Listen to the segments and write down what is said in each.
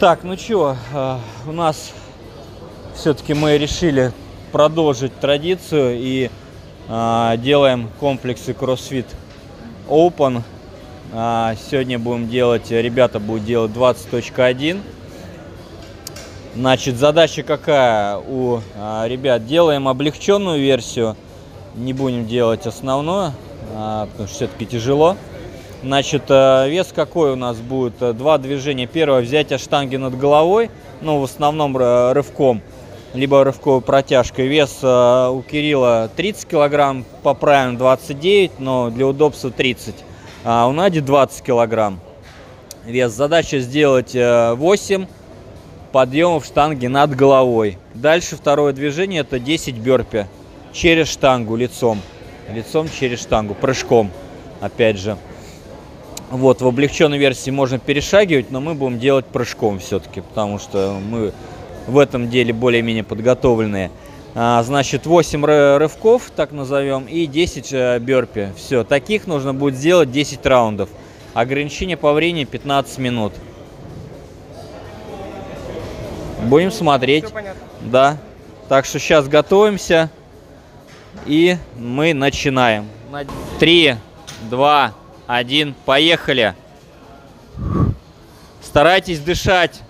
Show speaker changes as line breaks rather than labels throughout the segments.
Так, ну чё, э, у нас все-таки мы решили продолжить традицию и э, делаем комплексы CrossFit Open. А, сегодня будем делать, ребята будут делать 20.1. Значит, задача какая у ребят? Делаем облегченную версию, не будем делать основную, потому что все-таки тяжело. Значит, э, вес какой у нас будет? Два движения. Первое, взятие штанги над головой, ну, в основном рывком, либо рывковой протяжкой. Вес э, у Кирилла 30 килограмм, поправим 29, но для удобства 30 а у Нади 20 килограмм вес. Задача сделать 8 э, подъемов штанги над головой. Дальше второе движение это 10 бёрпи через штангу лицом. Лицом через штангу, прыжком, опять же. Вот, в облегченной версии можно перешагивать, но мы будем делать прыжком все-таки, потому что мы в этом деле более-менее подготовленные. А, значит, 8 рывков, так назовем, и 10 э, бёрпи. Все, таких нужно будет сделать 10 раундов. Ограничение по времени 15 минут. Будем смотреть. Да. Так что сейчас готовимся. И мы начинаем. 3, 2, 1, поехали. Старайтесь дышать.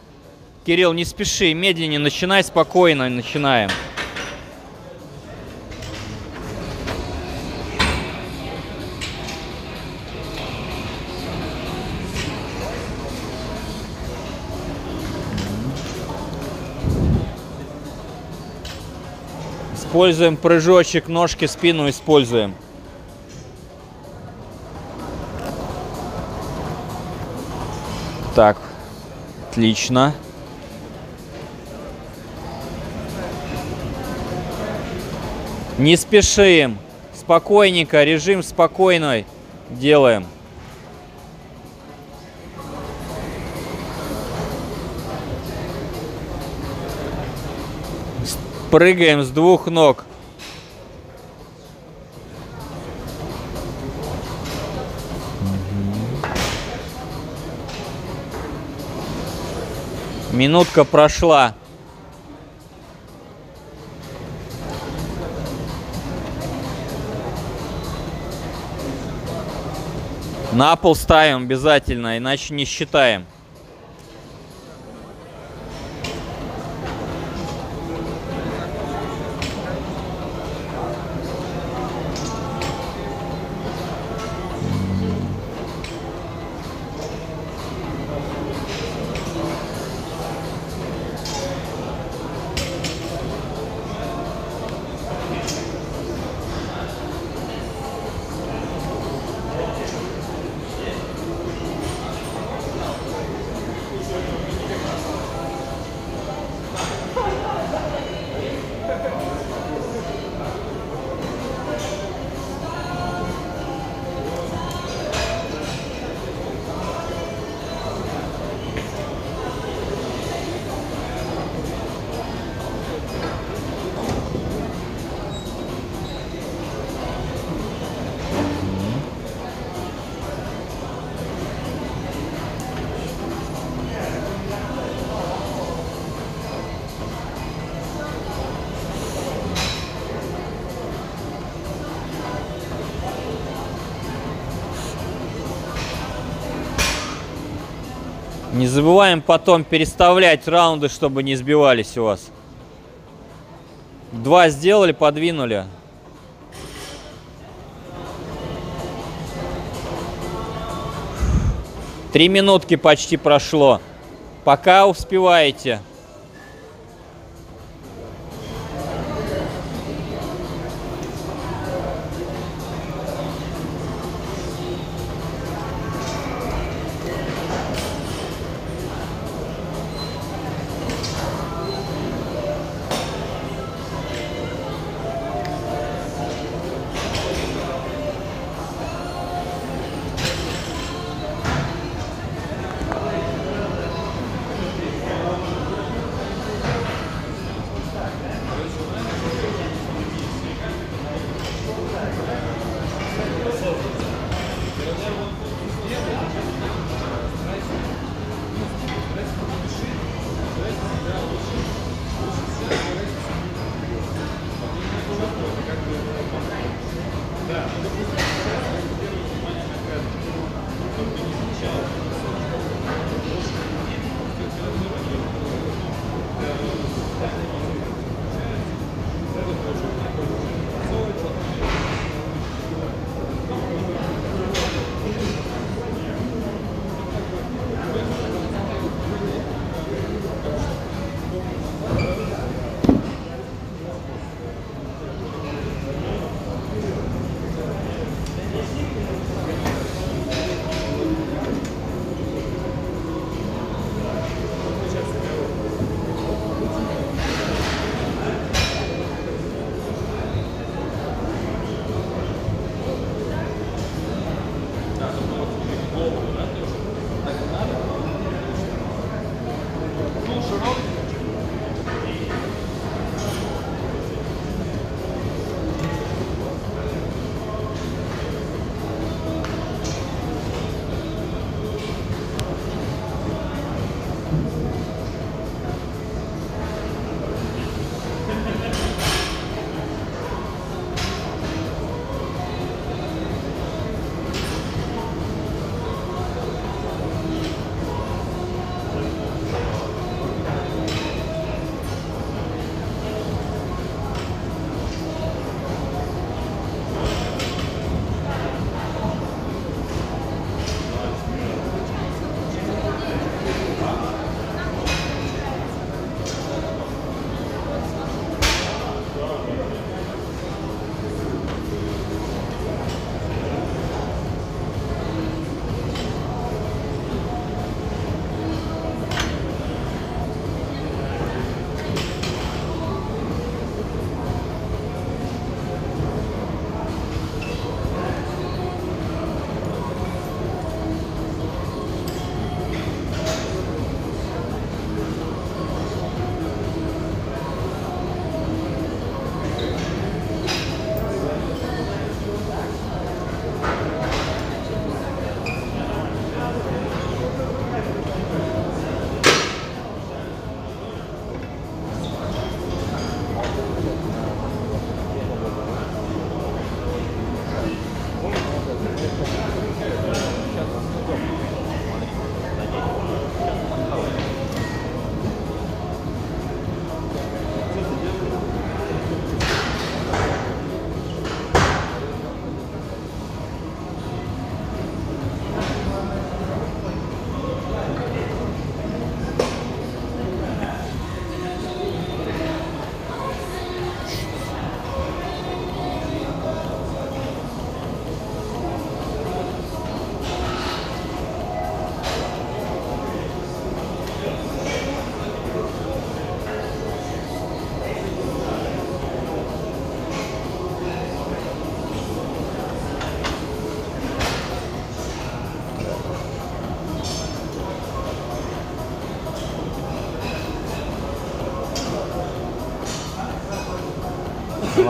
Кирилл, не спеши, медленнее начинай, спокойно начинаем. Используем прыжочек, ножки, спину используем. Так, отлично. Не спешим. Спокойненько, режим спокойный делаем. Прыгаем с двух ног. Минутка прошла. На пол ставим обязательно, иначе не считаем. Не забываем потом переставлять раунды, чтобы не сбивались у вас. Два сделали, подвинули. Три минутки почти прошло. Пока успеваете.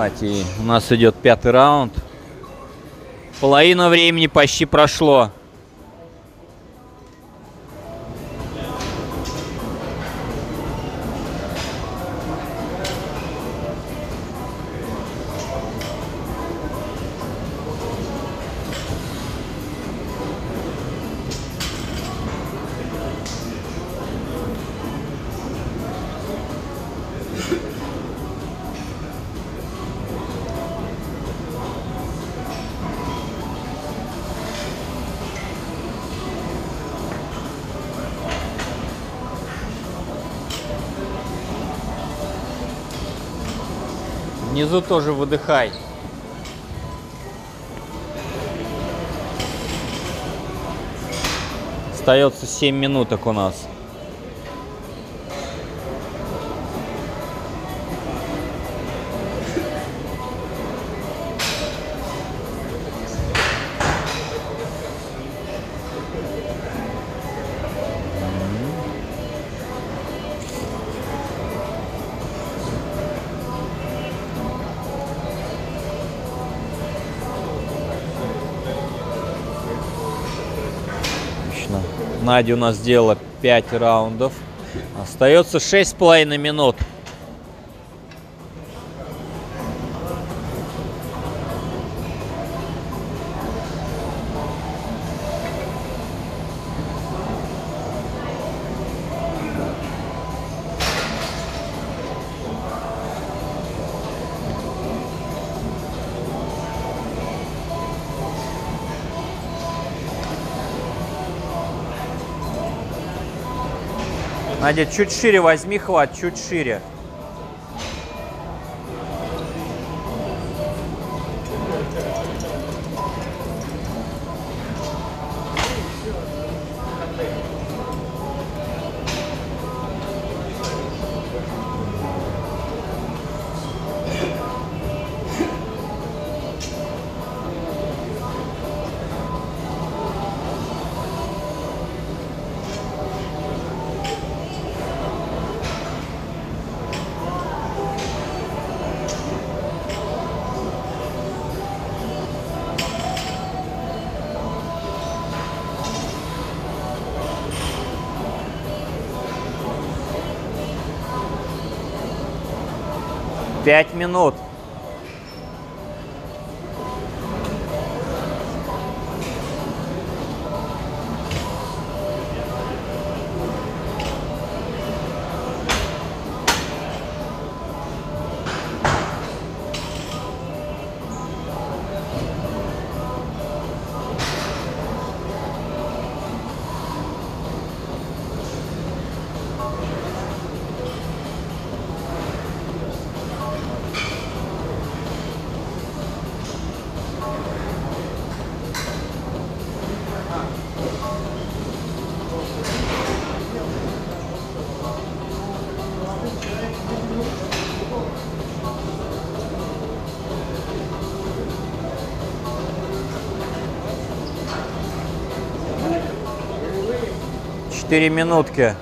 Давайте, и у нас идет пятый раунд. Половина времени почти прошло. Внизу тоже выдыхай. Остается 7 минуток у нас. Надя у нас сделала 5 раундов. Остается 6,5 минут. Надя, чуть шире возьми хват, чуть шире. Пять минут. Четыре минутки.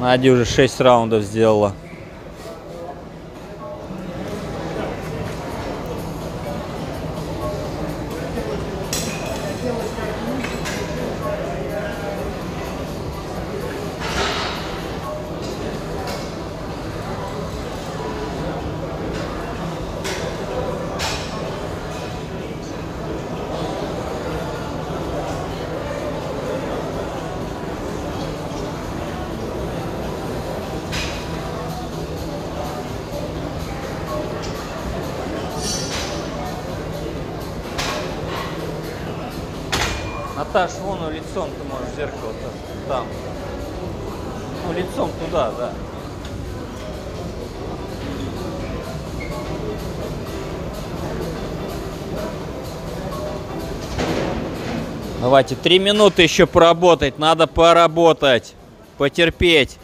Надя уже 6 раундов сделала. Наташ, вон лицом ты можешь зеркало-то. Там. Ну, лицом туда, да. Давайте, три минуты еще поработать. Надо поработать. Потерпеть.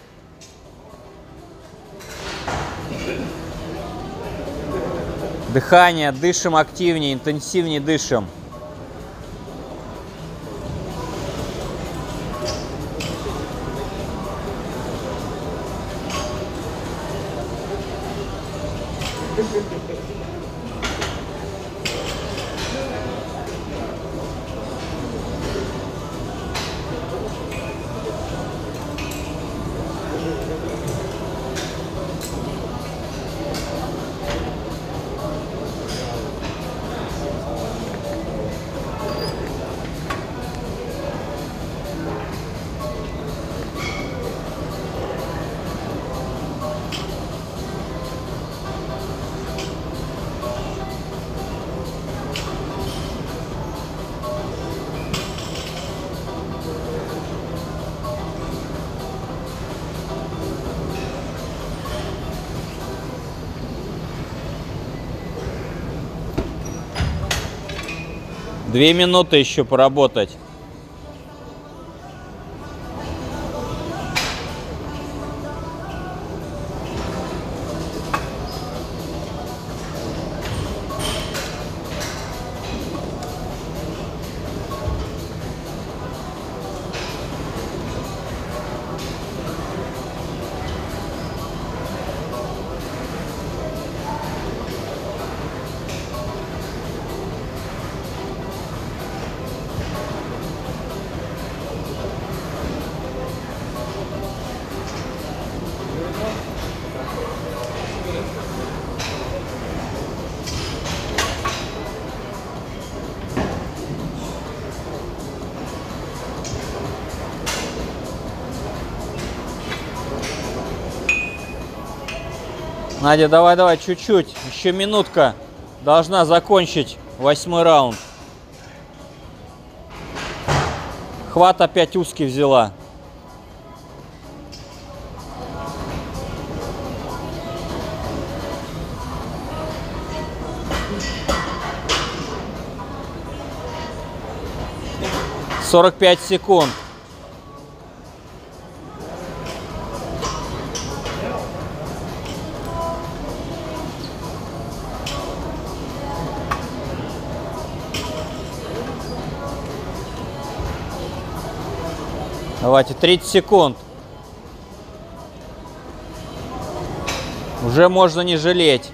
Дыхание. Дышим активнее, интенсивнее дышим. Две минуты еще поработать. Надя, давай, давай, чуть-чуть. Еще минутка. Должна закончить восьмой раунд. Хват опять узкий взяла. Сорок пять секунд. Давайте, 30 секунд. Уже можно не жалеть.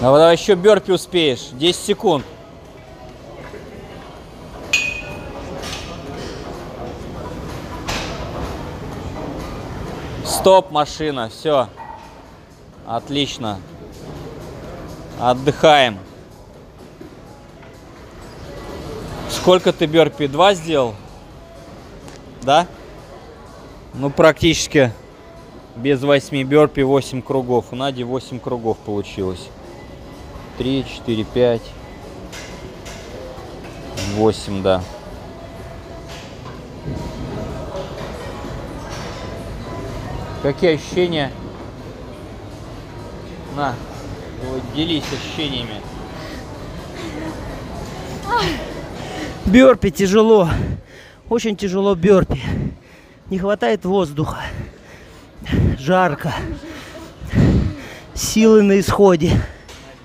Давай, давай еще бёрпи успеешь. 10 секунд. Стоп, машина, все. Отлично. Отдыхаем. Сколько ты бёрпи? Два сделал? Да? Ну, практически без 8 бёрпи 8 кругов. У Нади 8 кругов получилось. 3, 4, 5. 8, да. Какие ощущения? На, вот, делись ощущениями.
Бёрпи тяжело. Очень тяжело бёрпи. Не хватает воздуха. Жарко. Силы на исходе.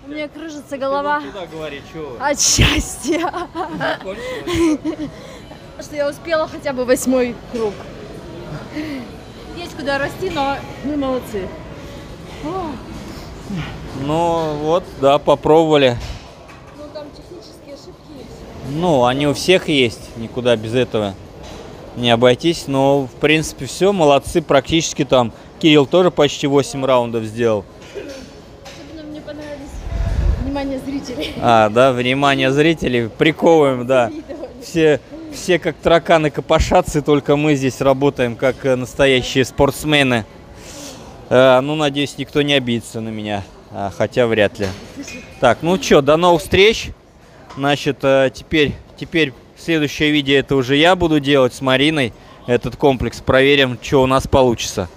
У меня кружится голова
говори, что
от счастья, что я успела хотя бы восьмой круг. Есть куда расти, но мы молодцы. О,
Ну вот, да, попробовали.
ну там технические ошибки есть.
Ну, они у всех есть, никуда без этого не обойтись. Но, в принципе, все, молодцы, практически там. Кирилл тоже почти 8 раундов сделал.
Особенно мне понравились внимание зрителей.
А, да, внимание зрителей, приковываем, да. Все, все как тараканы копошатся, только мы здесь работаем как э, настоящие спортсмены. Э, ну, надеюсь, никто не обидится на меня, а, хотя вряд ли. Так, ну что, до новых встреч. Значит, э, теперь, теперь следующее видео это уже я буду делать с Мариной. Этот комплекс проверим, что у нас получится.